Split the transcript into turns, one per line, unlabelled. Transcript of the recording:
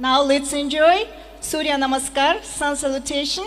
Now let's enjoy Surya Namaskar, sun salutation.